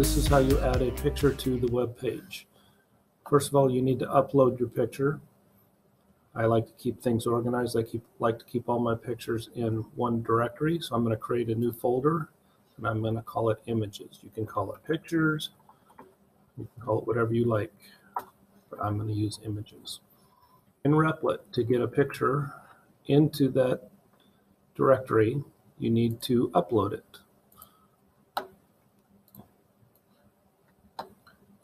this is how you add a picture to the web page. First of all, you need to upload your picture. I like to keep things organized. I keep like to keep all my pictures in one directory. So I'm going to create a new folder and I'm going to call it images. You can call it pictures. You can call it whatever you like, but I'm going to use images. In Replit, to get a picture into that directory, you need to upload it.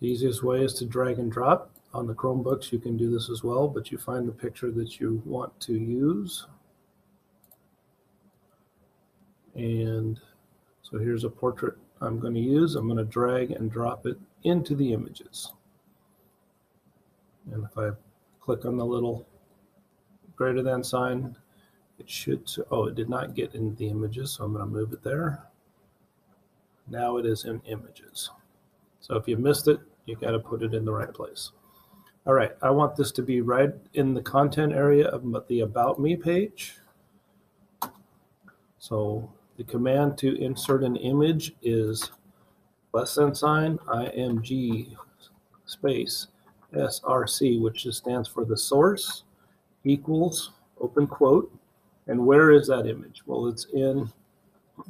The easiest way is to drag and drop. On the Chromebooks, you can do this as well, but you find the picture that you want to use. And so here's a portrait I'm going to use. I'm going to drag and drop it into the images. And if I click on the little greater than sign, it should, oh, it did not get into the images, so I'm going to move it there. Now it is in images. So if you missed it, you got to put it in the right place. All right, I want this to be right in the content area of the About Me page. So the command to insert an image is less than sign img space src, which stands for the source equals open quote. And where is that image? Well, it's in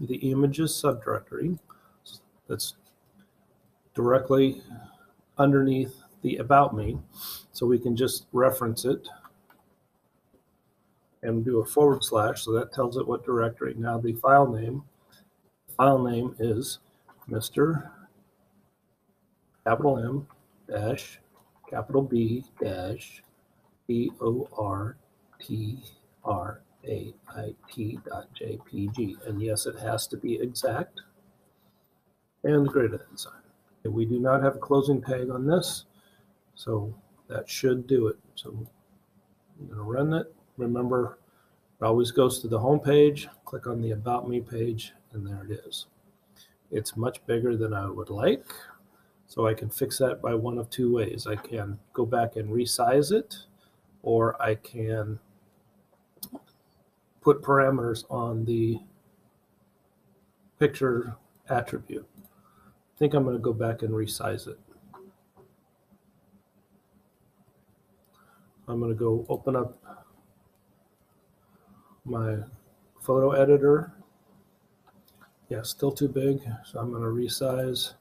the images subdirectory. That's directly underneath the about me. So we can just reference it and do a forward slash. So that tells it what directory. Now the file name, file name is Mr. capital M dash capital B dash B O R T R A I T dot JPG. And yes, it has to be exact and greater than sign. We do not have a closing tag on this, so that should do it. So I'm going to run it. Remember, it always goes to the home page. Click on the About Me page, and there it is. It's much bigger than I would like, so I can fix that by one of two ways. I can go back and resize it, or I can put parameters on the picture attribute. I think I'm going to go back and resize it. I'm going to go open up my photo editor. Yeah, still too big, so I'm going to resize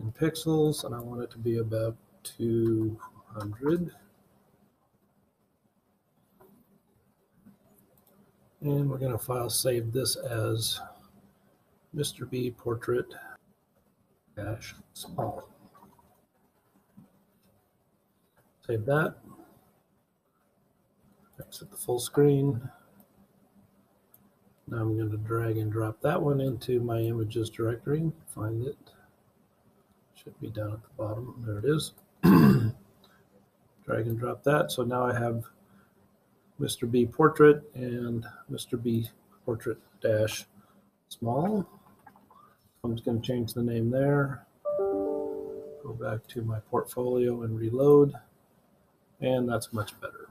in pixels, and I want it to be about 200. And we're going to file save this as Mr. B portrait dash small. Save that. Exit the full screen. Now I'm going to drag and drop that one into my images directory. Find it. Should be down at the bottom. There it is. drag and drop that. So now I have Mr. B portrait and Mr. B portrait dash small. I'm just going to change the name there. Go back to my portfolio and reload. And that's much better.